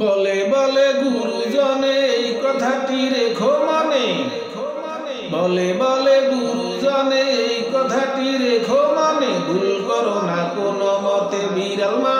বলে বলে গুরুজনে, এই কথাটি রেখো মানে। বলে বলে গুরুজনে, এই কথাটি রেখো মানে। ভুল করো না কোনো মতে বিড়াল মারো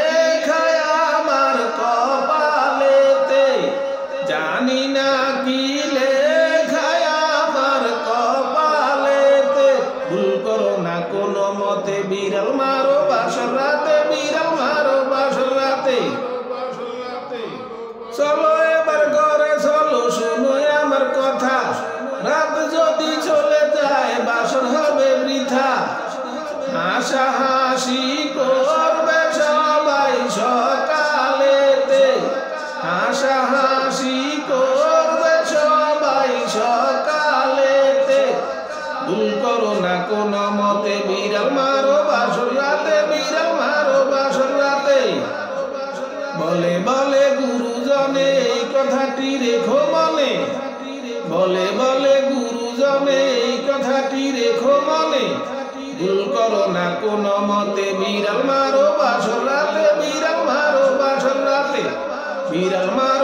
মতে বিড়াল মারো, বাসর রাতে বিড়াল মারো, বাসর রাতে। চলো এবার ঘরে, চলো শুনো আমার কথা। রাত যদি চলে যায়, বাসর হবে বৃথা। হাসা হাসি করবে সবাই সকালেতে। হাসা হাসি করবে সবাই সকালেতে। ভুল করো না কোনো মতে বলে বলে, গুরুজনে এই কথাটি রেখো মনে। বলে বলে, গুরুজনে এই কথাটি রেখো মনে। ভুল করো না কোন মতে, বিড়াল মারো বাসর রাতে, বিড়াল মারো বাসর রাতে। বিড়াল মারো